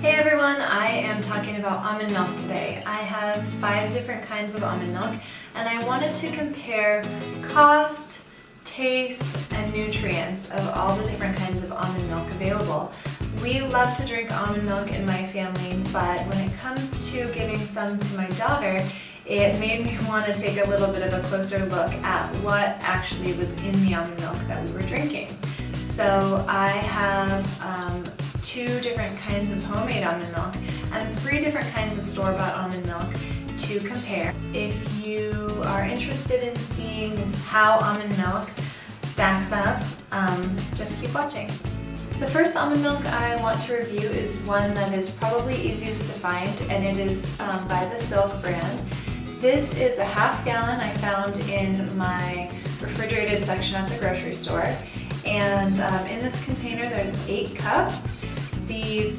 Hey everyone, I am talking about almond milk today. I have five different kinds of almond milk and I wanted to compare cost, taste, and nutrients of all the different kinds of almond milk available. We love to drink almond milk in my family, but when it comes to giving some to my daughter, it made me want to take a little bit of a closer look at what actually was in the almond milk that we were drinking. So I have um, two homemade almond milk and three different kinds of store-bought almond milk to compare. If you are interested in seeing how almond milk stacks up, um, just keep watching. The first almond milk I want to review is one that is probably easiest to find and it is um, by the Silk brand. This is a half gallon I found in my refrigerated section at the grocery store and um, in this container there's eight cups the,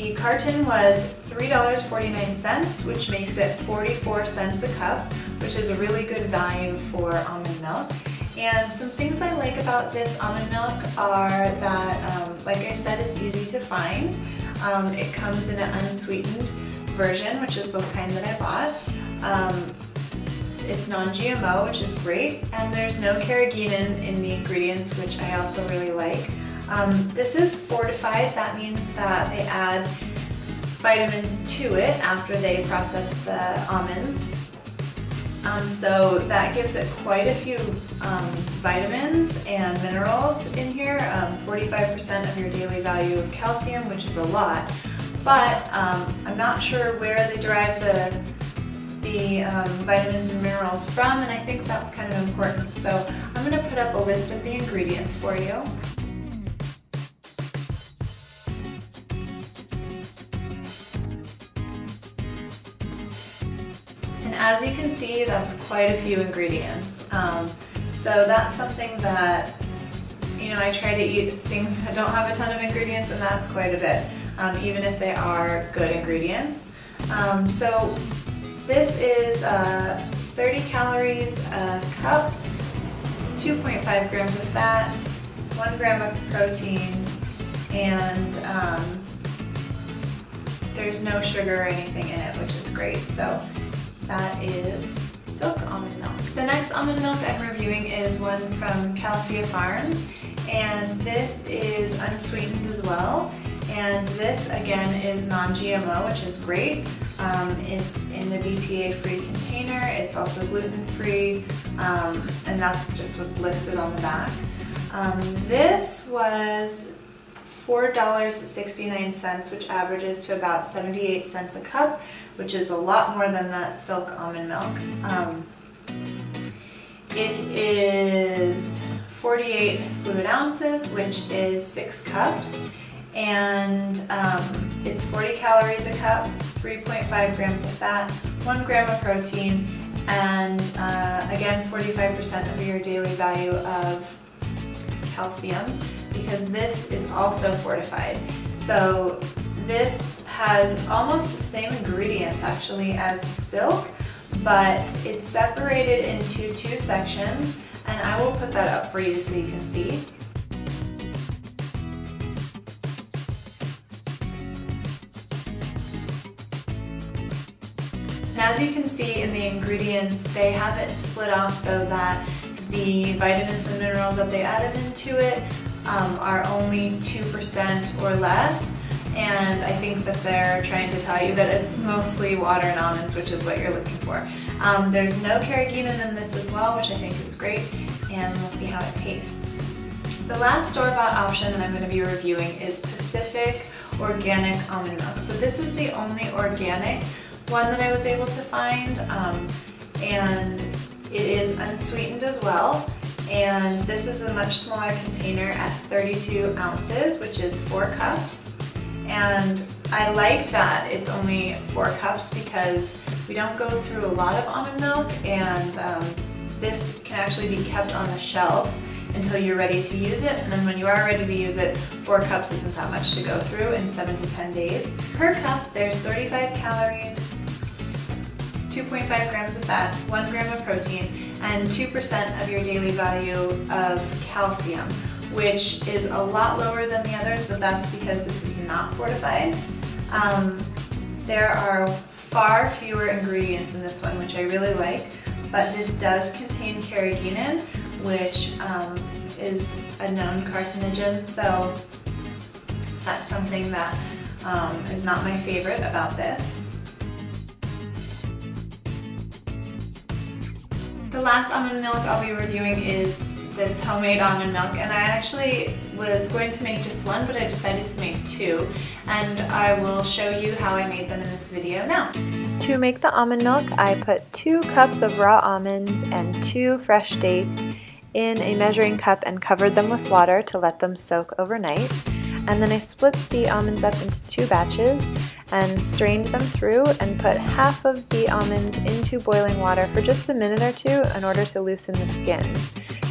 the carton was $3.49, which makes it 44 cents a cup, which is a really good value for almond milk. And some things I like about this almond milk are that, um, like I said, it's easy to find. Um, it comes in an unsweetened version, which is the kind that I bought. Um, it's non-GMO, which is great, and there's no carrageenan in the ingredients, which I also really like. Um, this is fortified, that means that they add vitamins to it after they process the almonds. Um, so that gives it quite a few um, vitamins and minerals in here, 45% um, of your daily value of calcium, which is a lot. But um, I'm not sure where they derive the the um, vitamins and minerals from, and I think that's kind of important. So I'm going to put up a list of the ingredients for you. Can see, that's quite a few ingredients. Um, so that's something that, you know, I try to eat things that don't have a ton of ingredients and that's quite a bit, um, even if they are good ingredients. Um, so this is uh, 30 calories a cup, 2.5 grams of fat, 1 gram of protein, and um, there's no sugar or anything in it, which is great. So that is silk almond milk. The next almond milk I'm reviewing is one from Califia Farms and this is unsweetened as well and this again is non-GMO which is great. Um, it's in the BPA-free container, it's also gluten-free um, and that's just what's listed on the back. Um, this was $4.69, which averages to about 78 cents a cup, which is a lot more than that silk almond milk. Um, it is 48 fluid ounces, which is six cups, and um, it's 40 calories a cup, 3.5 grams of fat, one gram of protein, and uh, again, 45% of your daily value of calcium because this is also fortified. So this has almost the same ingredients actually as silk, but it's separated into two sections and I will put that up for you so you can see. And as you can see in the ingredients, they have it split off so that the vitamins and minerals that they added into it um, are only 2% or less. And I think that they're trying to tell you that it's mostly water and almonds, which is what you're looking for. Um, there's no carrageenan in this as well, which I think is great, and we'll see how it tastes. The last store-bought option that I'm going to be reviewing is Pacific Organic Almond Milk. So this is the only organic one that I was able to find, um, and it is unsweetened as well and this is a much smaller container at 32 ounces, which is four cups. And I like that it's only four cups because we don't go through a lot of almond milk and um, this can actually be kept on the shelf until you're ready to use it. And then when you are ready to use it, four cups isn't that much to go through in seven to 10 days. Per cup, there's 35 calories, 2.5 grams of fat, 1 gram of protein, and 2% of your daily value of calcium, which is a lot lower than the others, but that's because this is not fortified. Um, there are far fewer ingredients in this one, which I really like, but this does contain carrageenan, which um, is a known carcinogen, so that's something that um, is not my favorite about this. The last almond milk I'll be reviewing is this homemade almond milk and I actually was going to make just one but I decided to make two and I will show you how I made them in this video now. To make the almond milk I put two cups of raw almonds and two fresh dates in a measuring cup and covered them with water to let them soak overnight. And then I split the almonds up into two batches and strained them through and put half of the almonds into boiling water for just a minute or two in order to loosen the skin.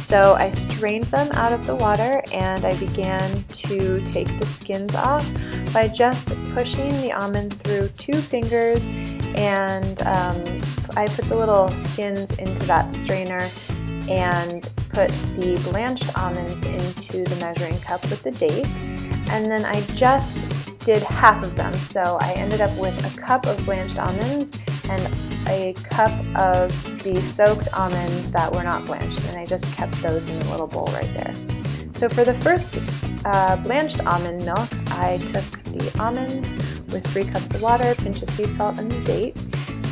So I strained them out of the water and I began to take the skins off by just pushing the almond through two fingers and um, I put the little skins into that strainer and put the blanched almonds into the measuring cup with the date and then I just did half of them. So I ended up with a cup of blanched almonds and a cup of the soaked almonds that were not blanched, and I just kept those in a little bowl right there. So for the first uh, blanched almond milk, I took the almonds with three cups of water, pinch of sea salt, and the date,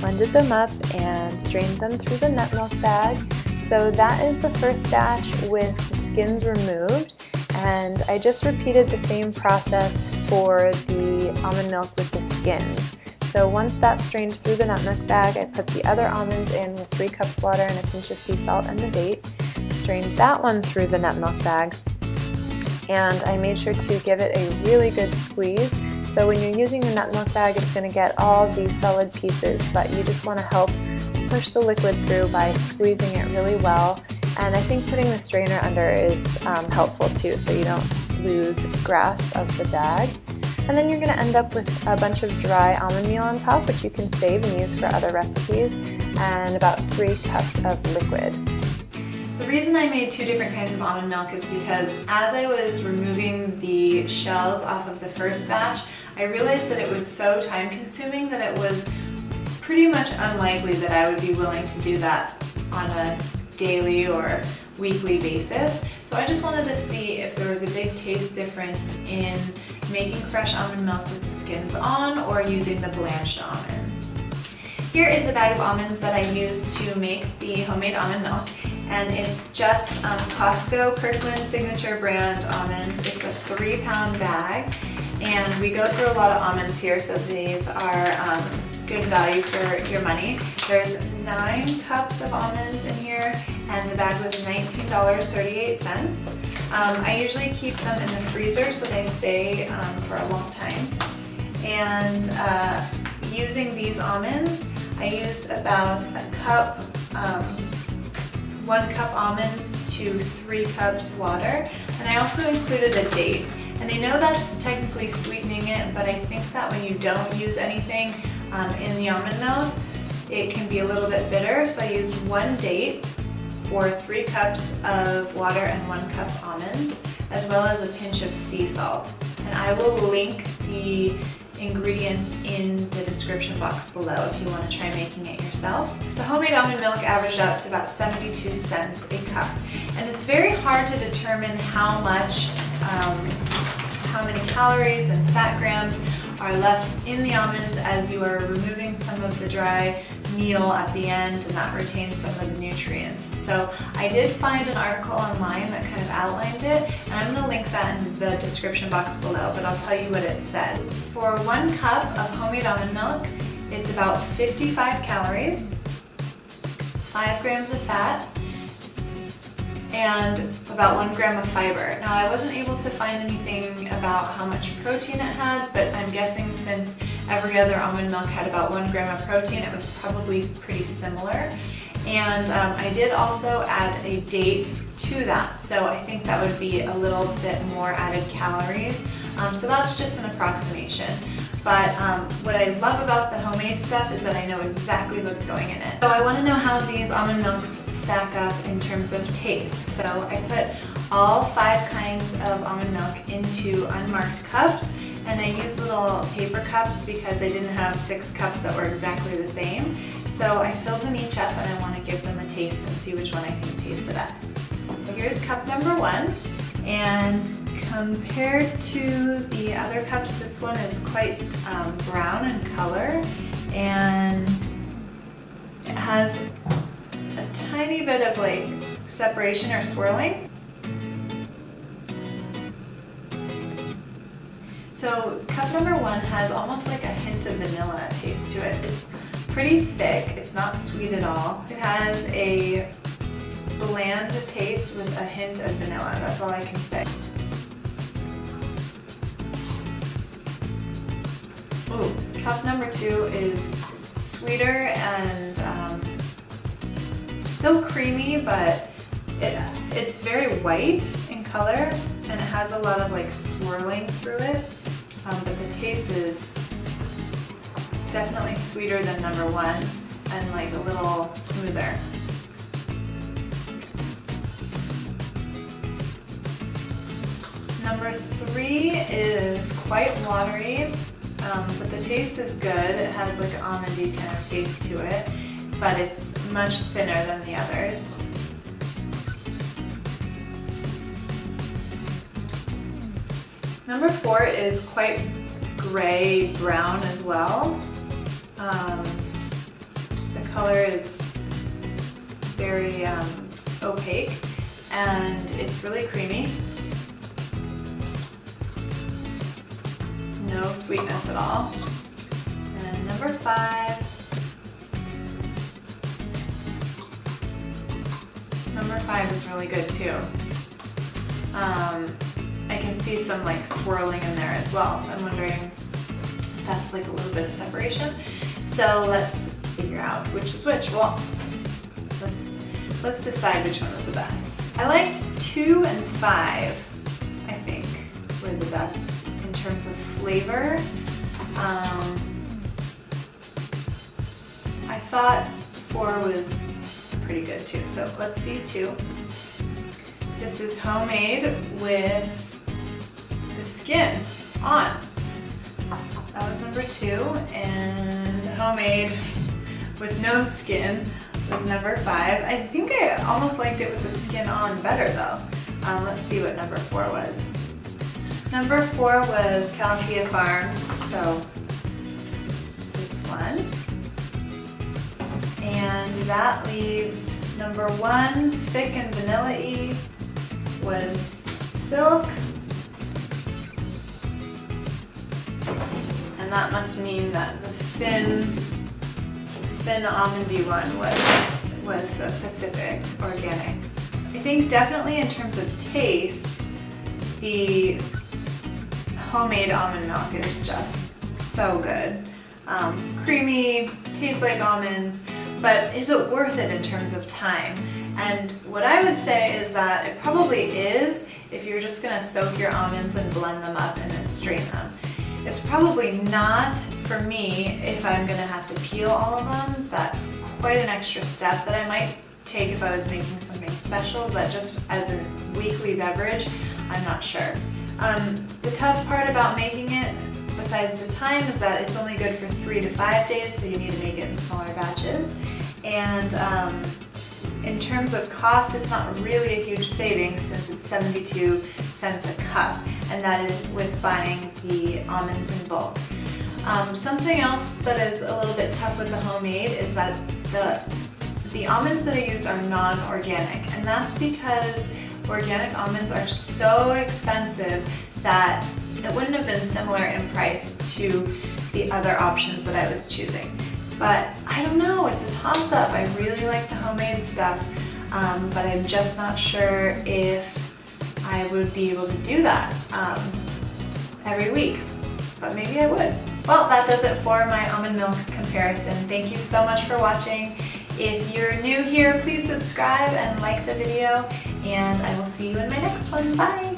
blended them up, and strained them through the nut milk bag. So that is the first batch with the skins removed and I just repeated the same process for the almond milk with the skins. So once that's strained through the nut milk bag, I put the other almonds in with 3 cups water and a pinch of sea salt and the date, strained that one through the nut milk bag, and I made sure to give it a really good squeeze. So when you're using the nut milk bag, it's going to get all these solid pieces, but you just want to help push the liquid through by squeezing it really well and I think putting the strainer under is um, helpful too so you don't lose grasp of the bag. And then you're going to end up with a bunch of dry almond meal on top which you can save and use for other recipes and about three cups of liquid. The reason I made two different kinds of almond milk is because as I was removing the shells off of the first batch, I realized that it was so time consuming that it was pretty much unlikely that I would be willing to do that on a daily or weekly basis. So I just wanted to see if there was a big taste difference in making fresh almond milk with the skins on or using the blanched almonds. Here is the bag of almonds that I used to make the homemade almond milk and it's just um, Costco Kirkland Signature brand almonds. It's a three pound bag and we go through a lot of almonds here so these are um, good value for your money. There's nine cups of almonds in here and the bag was $19.38. Um, I usually keep them in the freezer so they stay um, for a long time. And uh, using these almonds, I used about a cup, um, one cup almonds to three cups water. And I also included a date. And I know that's technically sweetening it, but I think that when you don't use anything um, in the almond milk, it can be a little bit bitter. So I used one date for three cups of water and one cup almonds, as well as a pinch of sea salt. And I will link the ingredients in the description box below if you want to try making it yourself. The homemade almond milk averaged out to about 72 cents a cup. And it's very hard to determine how much, um, how many calories and fat grams are left in the almonds as you are removing some of the dry meal at the end and that retains some of the nutrients. So I did find an article online that kind of outlined it and I'm going to link that in the description box below but I'll tell you what it said. For one cup of homemade almond milk it's about 55 calories, 5 grams of fat, and about one gram of fiber. Now I wasn't able to find anything about how much protein it had, but I'm guessing since every other almond milk had about one gram of protein, it was probably pretty similar. And um, I did also add a date to that, so I think that would be a little bit more added calories. Um, so that's just an approximation. But um, what I love about the homemade stuff is that I know exactly what's going in it. So I want to know how these almond milks stack up in terms of taste. So I put all five kinds of almond milk into unmarked cups and I used little paper cups because I didn't have six cups that were exactly the same. So I filled them each up and I want to give them a taste and see which one I think tastes the best. So here's cup number one and compared to the other cups, this one is quite um, brown in color and it has a tiny bit of like separation or swirling. So cup number one has almost like a hint of vanilla taste to it. It's pretty thick, it's not sweet at all. It has a bland taste with a hint of vanilla, that's all I can say. Ooh, cup number two is sweeter and um, still creamy, but it, it's very white in color and it has a lot of like swirling through it. Um, but the taste is definitely sweeter than number one and like a little smoother. Number three is quite watery, um, but the taste is good. It has like almondy kind of taste to it, but it's much thinner than the others. Number four is quite gray brown as well. Um, the color is very um, opaque and it's really creamy. No sweetness at all. And number five. Number five is really good too. Um, see some like swirling in there as well. So I'm wondering if that's like a little bit of separation. So let's figure out which is which. Well, let's, let's decide which one was the best. I liked two and five, I think, were the best in terms of flavor. Um, I thought four was pretty good too. So let's see two. This is homemade with skin on. That was number two. And homemade with no skin was number five. I think I almost liked it with the skin on better though. Um, let's see what number four was. Number four was Califia Farms, so this one. And that leaves number one, thick and vanilla-y, was Silk and that must mean that the thin, thin almondy one was, was the Pacific Organic. I think definitely in terms of taste, the homemade almond milk is just so good. Um, creamy, tastes like almonds, but is it worth it in terms of time? And what I would say is that it probably is if you're just gonna soak your almonds and blend them up and then strain them. It's probably not for me if I'm gonna have to peel all of them. That's quite an extra step that I might take if I was making something special, but just as a weekly beverage, I'm not sure. Um, the tough part about making it, besides the time, is that it's only good for three to five days, so you need to make it in smaller batches. And um, in terms of cost, it's not really a huge savings since it's 72 cents a cup, and that is with buying the almonds in bulk. Um, something else that is a little bit tough with the homemade is that the, the almonds that I use are non-organic, and that's because organic almonds are so expensive that it wouldn't have been similar in price to the other options that I was choosing. But I don't know, it's a toss up. I really like the homemade stuff, um, but I'm just not sure if I would be able to do that um, every week, but maybe I would. Well, that does it for my almond milk comparison. Thank you so much for watching. If you're new here, please subscribe and like the video, and I will see you in my next one. Bye!